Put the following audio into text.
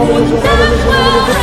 我能说，